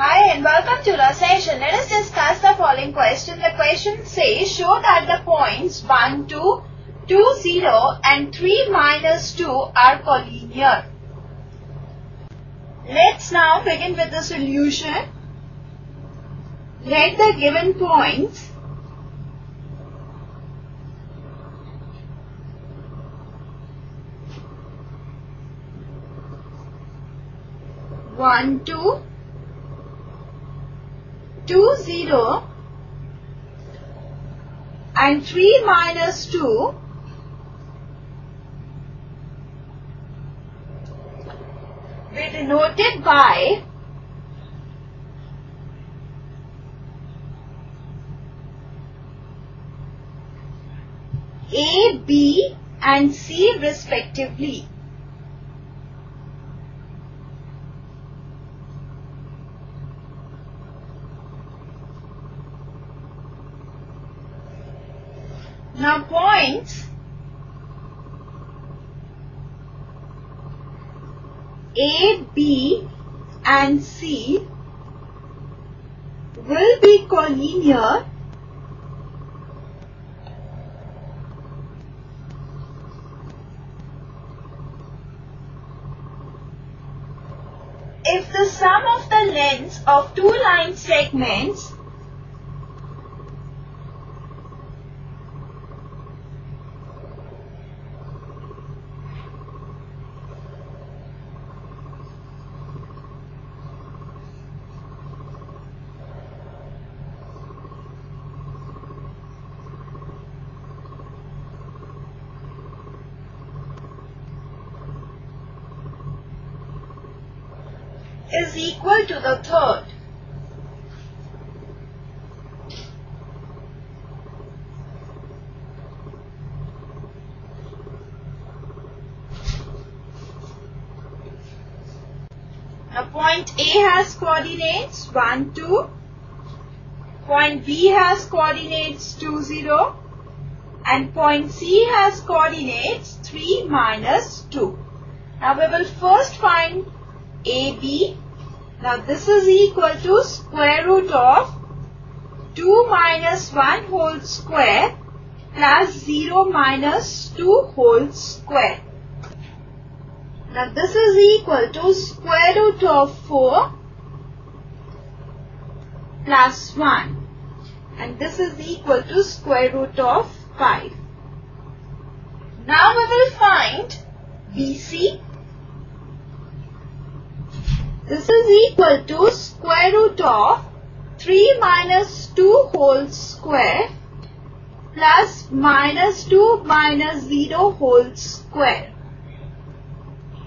Hi and welcome to the session. Let us discuss the following question. The question says, show that the points 1, 2, 2, 0 and 3 minus 2 are collinear. Let's now begin with the solution. Let the given points one two two zero and three minus two be denoted by A, B and C respectively. Now points A, B and C will be collinear if the sum of the lengths of two line segments is equal to the third. Now point A has coordinates 1, 2. Point B has coordinates 2, 0. And point C has coordinates 3 minus 2. Now we will first find AB. Now this is equal to square root of 2 minus 1 whole square plus 0 minus 2 whole square. Now this is equal to square root of 4 plus 1 and this is equal to square root of 5. Now we will find BC this is equal to square root of 3 minus 2 whole square plus minus 2 minus 0 whole square.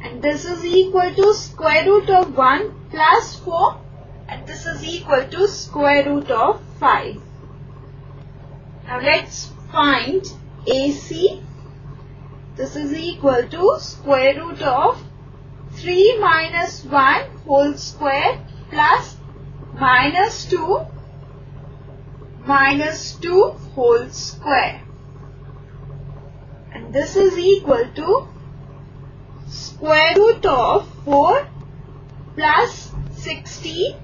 And this is equal to square root of 1 plus 4 and this is equal to square root of 5. Now let's find AC. This is equal to square root of 3 minus 1 whole square plus minus 2 minus 2 whole square. And this is equal to square root of 4 plus 60.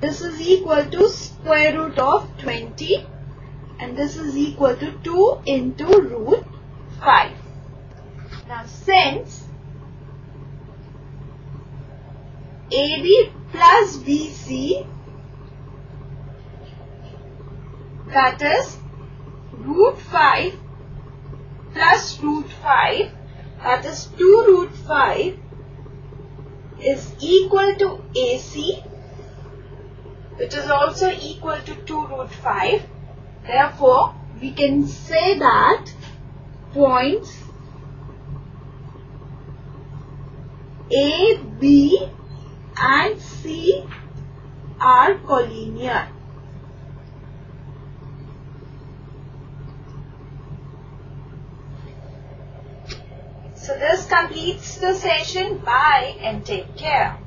This is equal to square root of 20 and this is equal to 2 into root 5. Now since AB plus BC that is root 5 plus root 5 that is 2 root 5 is equal to AC which is also equal to 2 root 5 therefore we can say that points A, B and C are collinear. So this completes the session. Bye and take care.